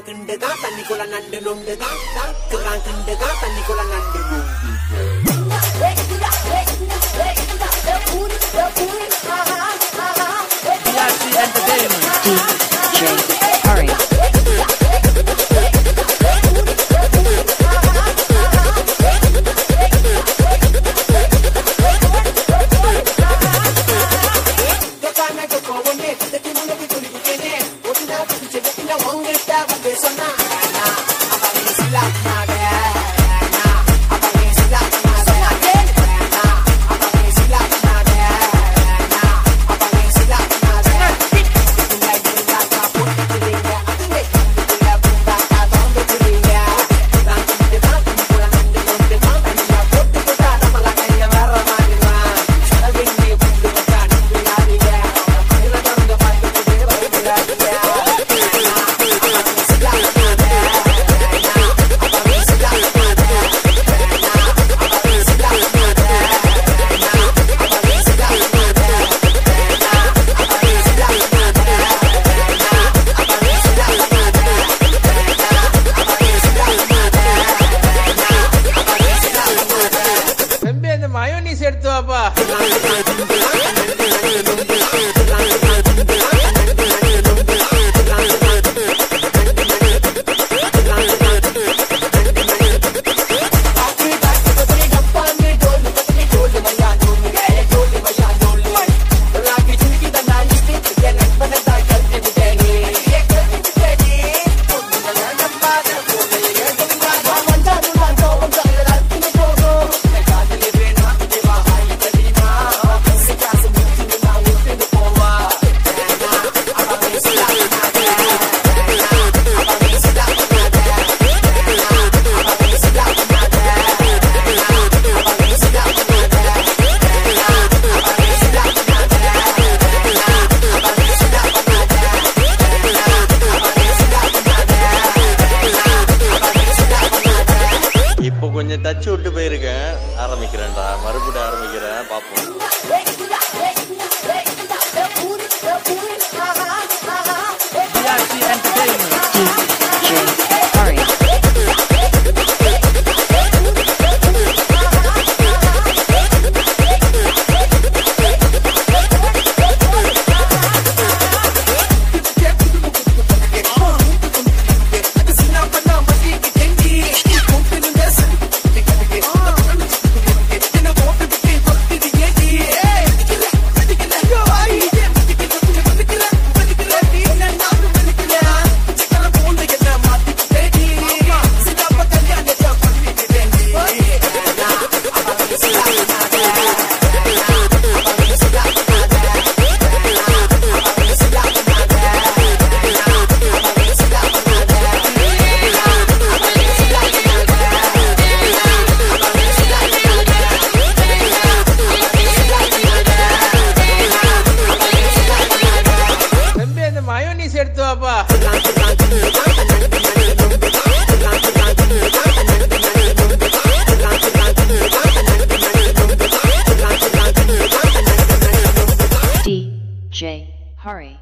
கண்டுதான் தண்ணிக்குள்ள நண்டு நொண்டுதான் தான் கண்டுதான் தண்ணிக்குள்ள நண்டு நொண்டு personal. கொஞ்சம் டச் விட்டு போயிருக்கேன். ஆரம்பிக்கிறேன்டா. மறுபடியும் ஆரம்பிக்கிறேன். பார்ப்போம். Hari